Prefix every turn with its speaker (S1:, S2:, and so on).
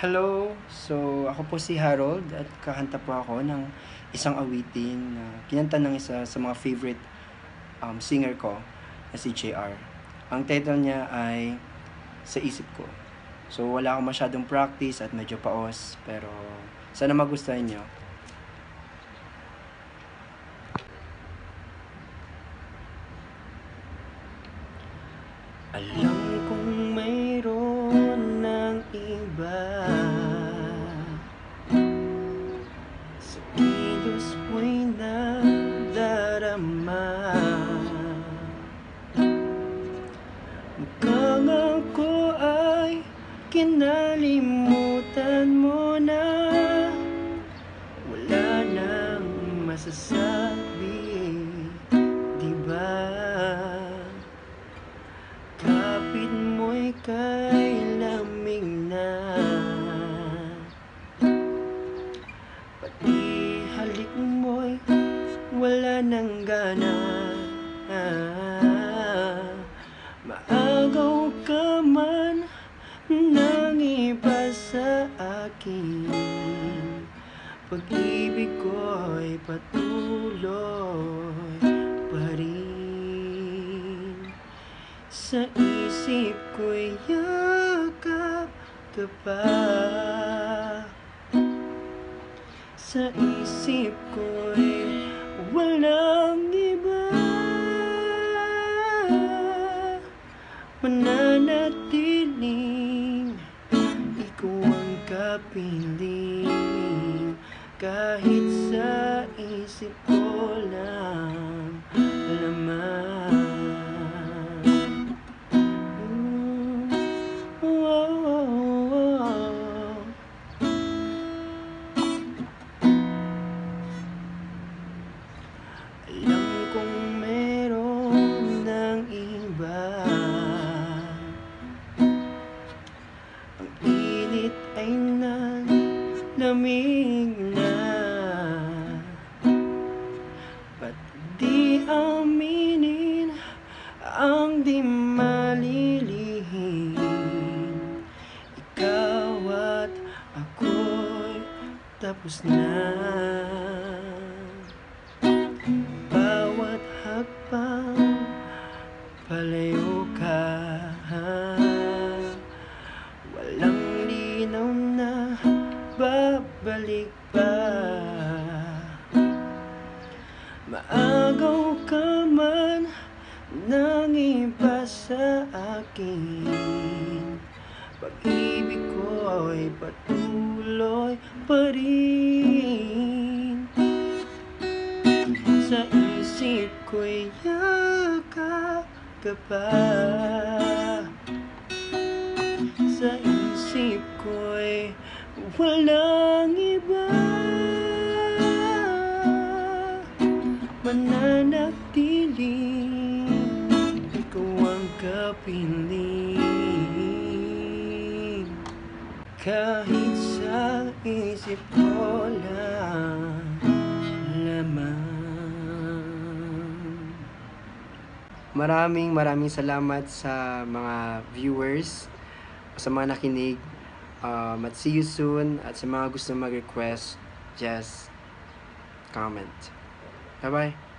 S1: Hello, so ako po si Harold at kakanta po ako ng isang awitin na kinanta ng isa sa mga favorite um, singer ko na si JR. Ang title niya ay Sa Isip Ko. So wala akong masyadong practice at medyo paos pero sana magustuhan niyo. Alam kong mayroon ng iba nadarama Mukhang ako ay kinalimutan mo na Wala nang masasabi, di ba? Kapit mo'y kay wala nang gana. Maagaw ka man nang iba sa akin. Pag-ibig ko'y patuloy pa rin. Sa isip ko'y yakap ka pa. Sa isip ko'y walang iba. Mananatiling ikaw ang kapiling. Kahit sa isip ko lang tapos na. Bawat hakbang palayo ka Walang linaw na babalik pa. Maagaw ka man nang iba sa akin. Pag-ibig ko'y patuloy pa rin. Sa isip ko'y yakap ka pa Sa isip ko'y walang iba. Mananatiling ikaw ang kapiling. Kahit isip ko lang Maraming maraming salamat sa mga viewers, sa mga nakinig. Um, at see you soon. At sa mga gusto mag-request, just comment. Bye-bye.